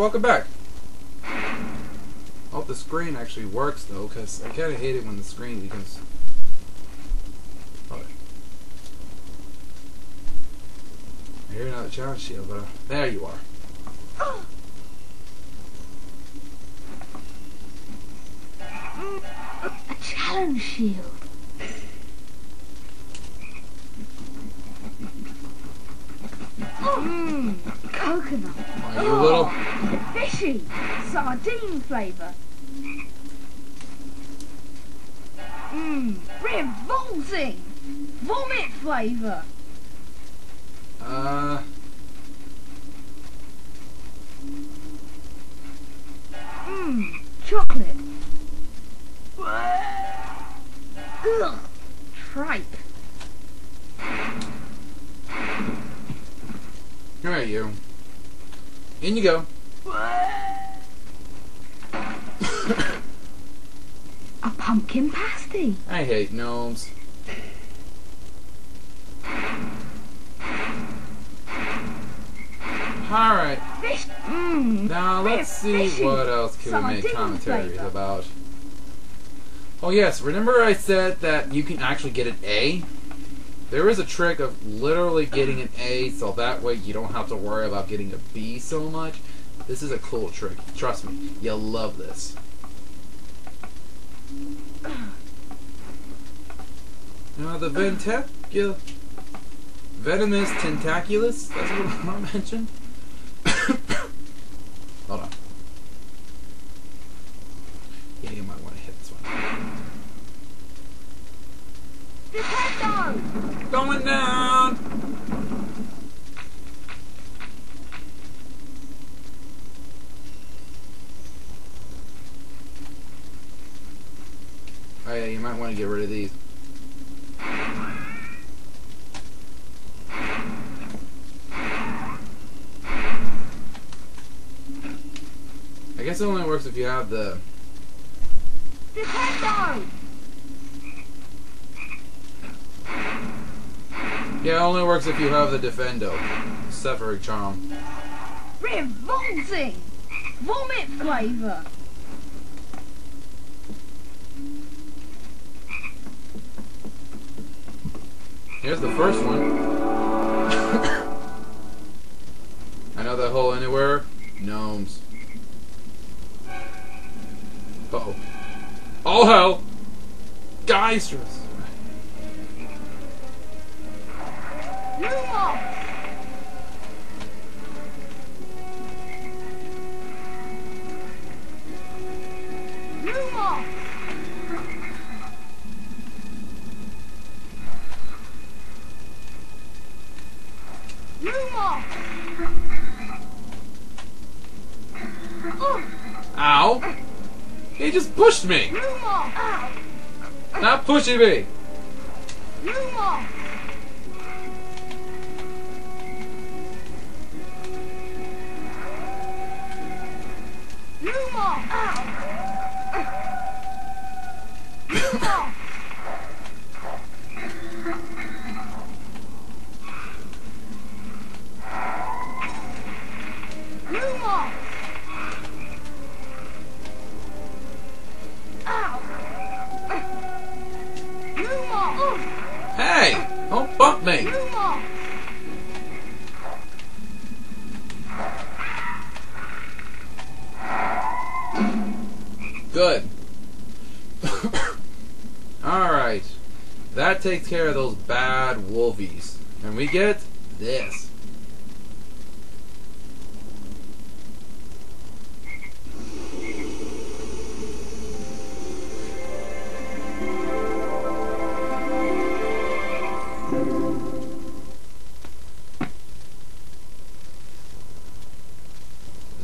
welcome back. Hope the screen actually works though, because I kind of hate it when the screen becomes. Okay. I hear another challenge shield, but uh, there you are. A challenge shield. Mmm, coconut. Are you little? Fishy, sardine flavour. Mmm, revolting. Vomit flavour. Uh, Mmm, chocolate. Ugh, tripe. are you. In you go. A pumpkin pasty. I hate gnomes. Alright. Mmm. now let's see what else can we make commentaries about. Oh yes, remember I said that you can actually get an A? There is a trick of literally getting an A so that way you don't have to worry about getting a B so much. This is a cool trick. Trust me, you'll love this. Now the uh. ventacula, venomous tentaculus, that's what I mentioned. Hold on. Yeah, you might want to hit this one. Nintendo. Going down! Want to get rid of these. I guess it only works if you have the Nintendo. Yeah, it only works if you have the Diffindo. Severing Charm. Revolting. Vomit flavour. Here's the first one. I know that hole anywhere. Gnomes. Uh oh. All hell! Geisters! Lumos. Lumos. Pushed me! Not pushing me! Lumos. Lumos. Good. Alright. That takes care of those bad wolfies. And we get this.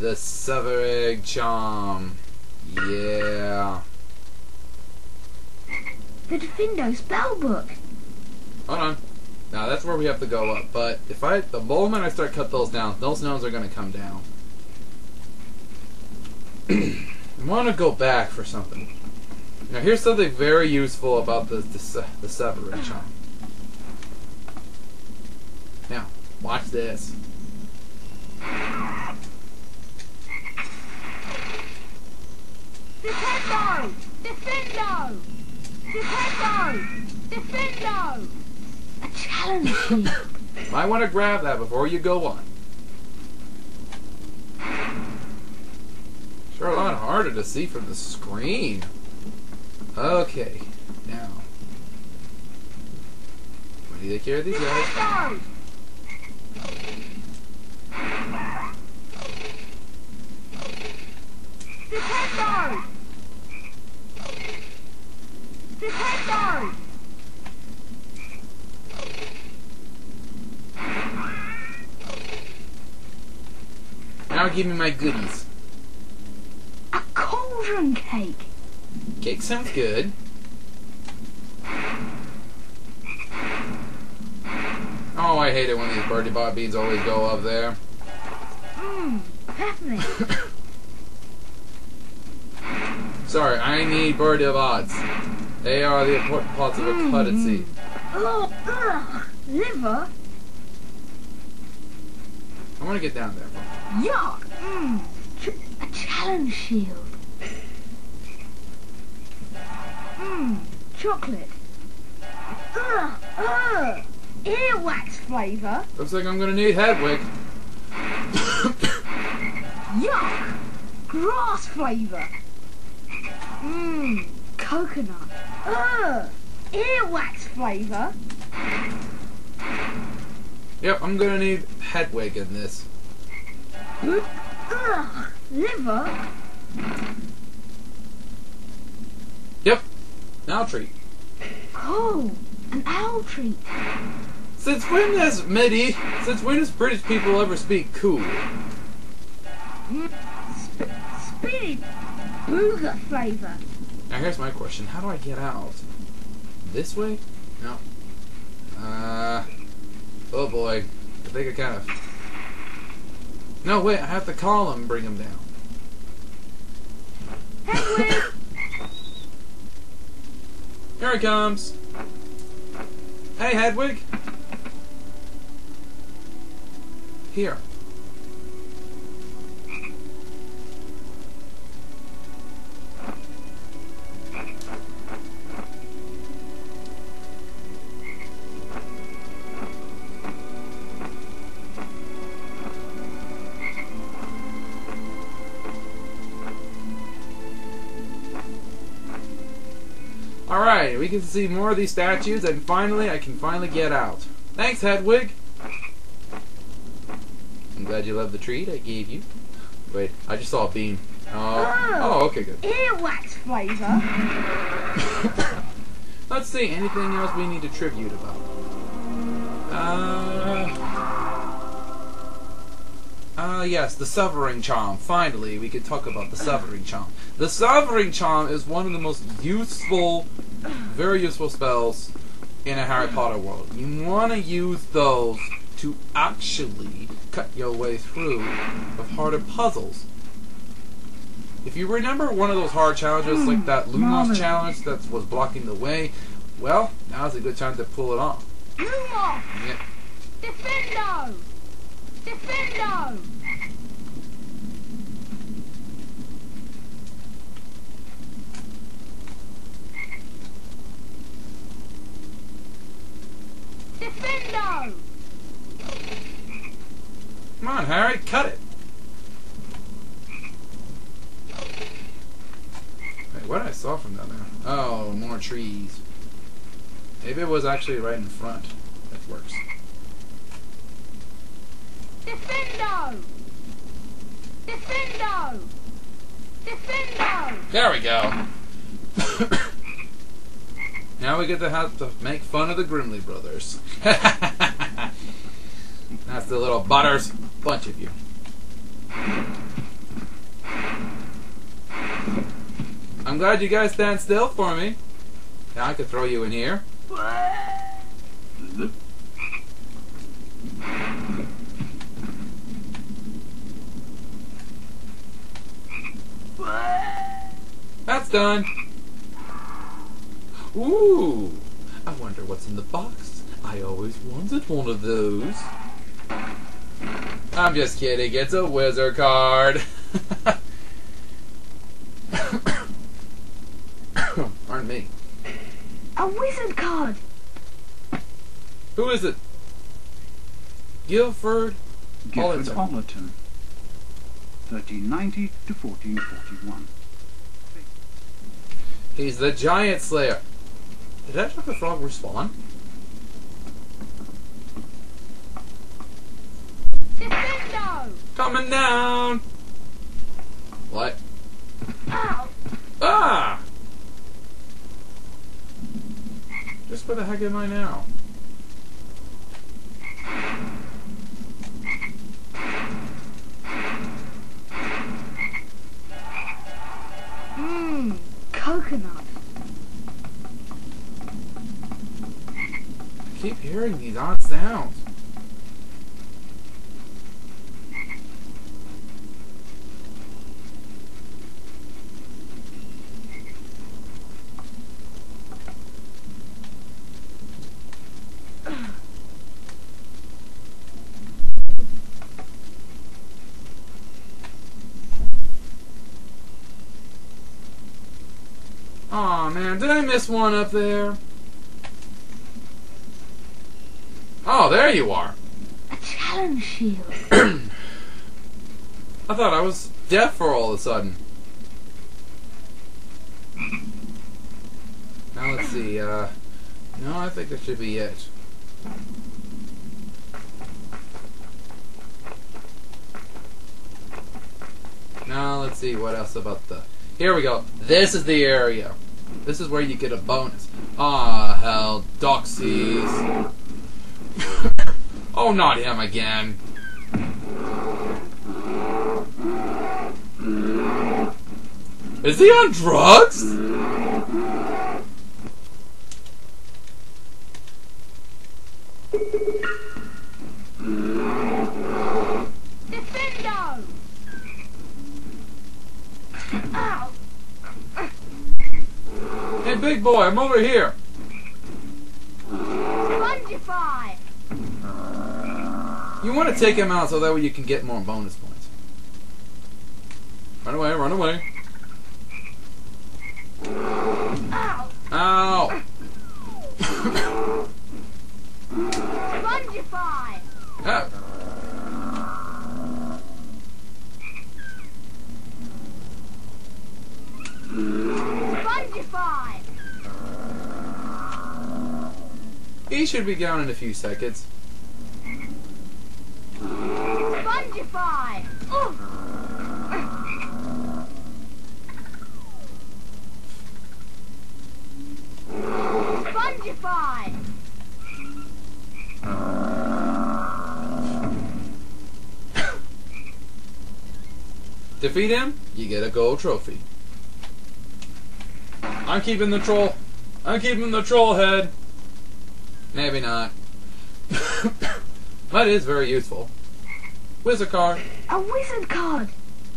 The Severing Charm. Yeah. The Diffindo spellbook. Hold on. Now that's where we have to go up. But if I, the moment I start cut those down, those gnomes are going to come down. I want to go back for something. Now here's something very useful about the the, se- the severing charm. Now watch this. Diffindo! Diffindo! Diffindo! Diffindo! A challenge. Might want to grab that before you go on. Sure, a lot harder to see from the screen. Okay, now. What do you take care of these guys? Diffindo! Diffindo! Diffindo! Now give me my goodies. A cauldron cake. Cake sounds good. Oh, I hate it when these Bertie Bott beans always go up there. Mmm. Sorry, I need Bertie Botts. They are the important parts of a mm. cutscene. Oh, ugh. Liver? I want to get down there. Yuck! Mm. Ch- a challenge shield. Mmm. Chocolate. Ugh! Ugh! Earwax flavour. Looks like I'm gonna need Hedwig. Yuck! Grass flavour. Mmm. Coconut. Ugh! Earwax flavour. Yep, I'm gonna need Hedwig in this. Ugh! Liver. Yep. Now treat. Oh, an owl treat. Since when has Midi, since when does British people ever speak cool? Mm, sp- spinach booger flavour. Now here's my question: How do I get out? This way? No. Uh. Oh boy. I think I kind of. No, wait. I have to call him and bring him down. Hedwig! Here he comes. Hey, Hedwig. Here. Alright, we can see more of these statues, and finally, I can finally get out. Thanks, Hedwig! I'm glad you love the treat I gave you. Wait, I just saw a bean. Oh, oh okay, good. Earwax flavour. Let's see, anything else we need to tribute about? Uh... Uh, yes, the Severing Charm. Finally, we can talk about the Severing Charm. The Severing Charm is one of the most useful, very useful spells in a Harry Potter world. You want to use those to actually cut your way through of harder puzzles. If you remember one of those hard challenges, like that Lumos Marmalade. challenge that was blocking the way, well, now's a good time to pull it off. Lumos. Yeah. Diffindo. Diffindo. Diffindo. Come on, Harry, cut it. Wait, what I saw from down there? Oh, more trees. Maybe it was actually right in front. That works. Diffindo. Diffindo. Diffindo. There we go. now we get to have to make fun of the Grimley brothers. That's the little butters. Bunch of you. I'm glad you guys stand still for me. Now I could throw you in here. That's done. Ooh, I wonder what's in the box. I always wanted one of those. I'm just kidding. It's a wizard card. Pardon me. A wizard card. Who is it? Guilford Gifford Ollerton. Ollerton. 1390 to 1441. He's the Giant Slayer. Did that Dr. Frog respawn? Diffindo. Coming down! What? Ow. Ah! Just where the heck am I now? Mmm. Coconut. I keep hearing these odd sounds. Aw man, did I miss one up there? Oh, there you are. A challenge shield. I thought I was deaf for all of a sudden. Now let's see, uh no, I think that should be it. Now let's see what else about the Here we go. This is the area. This is where you get a bonus. Ah hell, Doxies. oh not him again. Is he on drugs? Diffindo. Ow. Hey, big boy, I'm over here. Spongify. You want to take him out so that way you can get more bonus points. Run away, run away. Ow. Ow! Spongify. Ah. Spongify. He should be down in a few seconds. Spongify. Ooh. Spongify. Defeat him, you get a gold trophy. I'm keeping the troll. I'm keeping the troll head. Maybe not. that is very useful. Wizard card. A wizard card.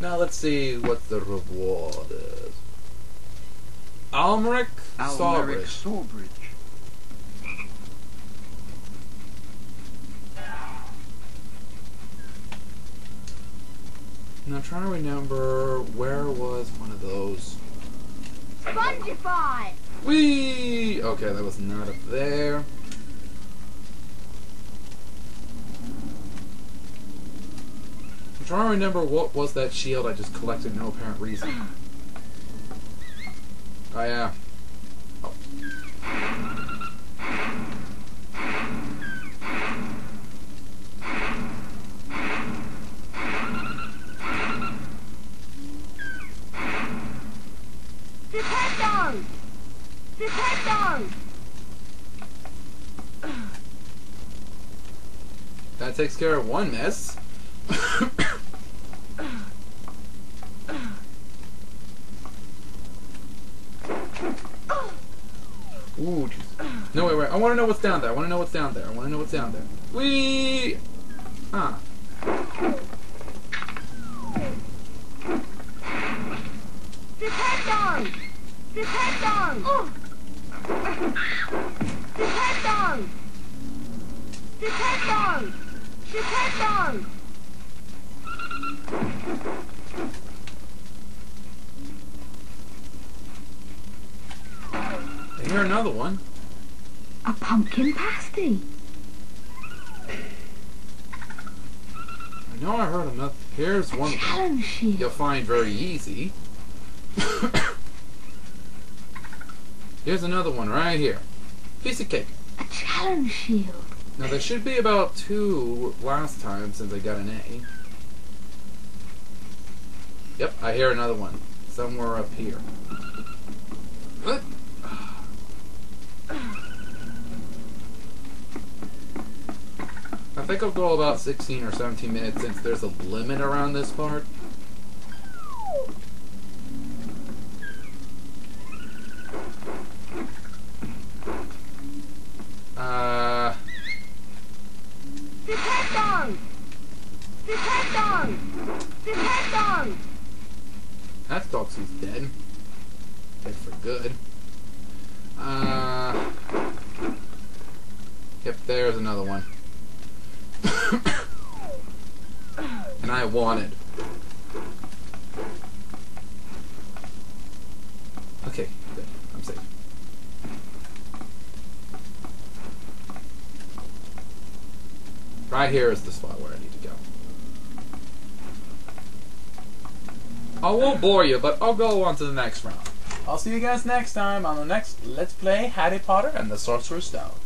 Now let's see what the reward is. Almeric Almeric Sawbridge. Sawbridge. Now I'm trying to remember where was one of those. Spongify. Whee! Okay, that was not up there. I'm trying to remember what was that shield I just collected no apparent reason. Oh yeah. That takes care of one miss. Ooh, jeez. No, wait, wait. I want to know what's down there. I want to know what's down there. I want to know what's down there. Wee! Huh. Diffindo. Diffindo. Diffindo. Diffindo. Diffindo. Hear another one. A pumpkin pasty. I know I heard another. Here's A one challenge shield. you'll find very easy. Here's another one right here. Piece of cake. A challenge shield. Now there should be about two last time since I got an A. Yep, I hear another one. Somewhere up here. I think I'll go about 16 or 17 minutes since there's a limit around this part. Uh, that Doxy's dead. Dead for good. Uh, yep, there's another one. I wanted. Okay, good. I'm safe. Right here is the spot where I need to go. I won't bore you, but I'll go on to the next round. I'll see you guys next time on the next Let's Play Harry Potter and the Sorcerer's Stone.